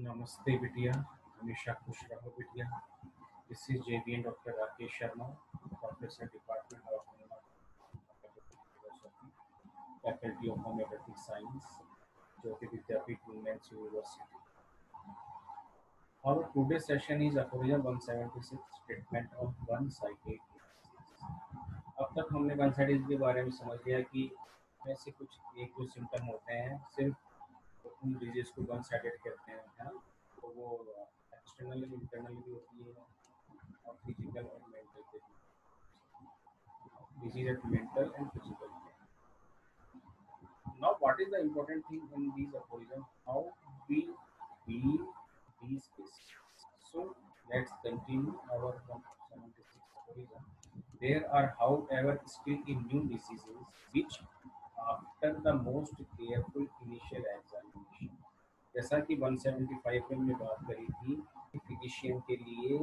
नमस्ते बिटिया, हमेशा खुश रहो बिटिया। This is JVN doctor Rakesh Sharma professor department of faculty of homoeopathic science Jyoti Vidyapeeth women's university Our today's session is aphorism 176 statement of one sided अब तक हमने वन साइड के बारे में समझ लिया कि ऐसे कुछ एक दो सिम्टम होते हैं, सिर्फ़ उन डिज़ीज़ को वन साइडेड कहते हैं है तो वो एक्सटर्नली इंटरनली भी होती है और फ़िज़िकल और मेंटल भी disease at mental and physical now what is the important thing in these aphorisms how we deal these cases so let's continue our 176 aphorism there are however still immune diseases which after the most careful initial examination जैसा कि 175 में हमने बात करी थी कि physician के लिए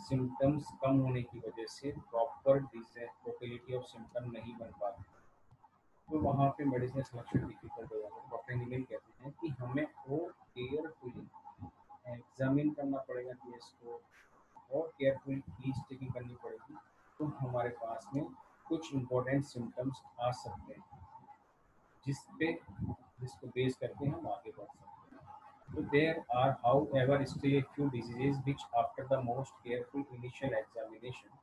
सिम्टम्स कम होने की वजह से प्रॉपर प्रोपेलिटी ऑफ़ सिम्टम नहीं बन पाते। तो वहाँ पे मेडिसिन सिलेक्शन डिफ़िकल्ट हो जाता है। डॉक्टर निमिल कहते हैं कि हमें वो केयरफुली एग्जामिन करना पड़ेगा केस को और केयरफुली प्लीज़ टेकिंग करनी पड़ेगी तो हमारे पास में कुछ इम्पोर्टेंट सिम्टम्स आ सकते हैं, जिस पे जिसको बेस करके हम आगे बढ़ सकते हैं। तो there are however still few diseases which after the most careful initial examination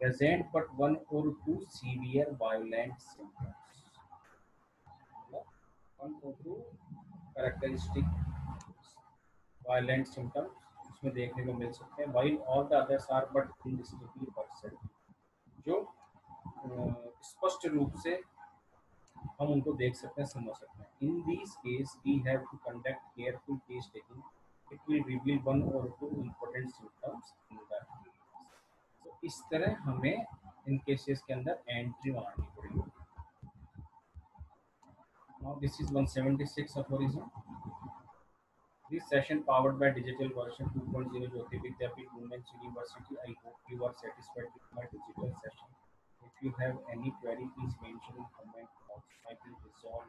present but one or two severe violent symptoms. One or two characteristic violent symptoms इसमें देखने को मिल सकते हैं while all the others are but indistinctly perceived जो स्पष्ट रूप से हम उनको देख सकते हैं समझ सकते हैं in this case we have to conduct careful case taking it will reveal one or two important symptoms in the तो इस तरह हमें इन केसेस के अंदर एंट्री मारनी पड़ेगी now this is 176 aphorism this session powered by digital version 2.0 jyoti vidyapeeth women's university i hope you are satisfied with my digital session if you have any query please mention in comment box. I will resolve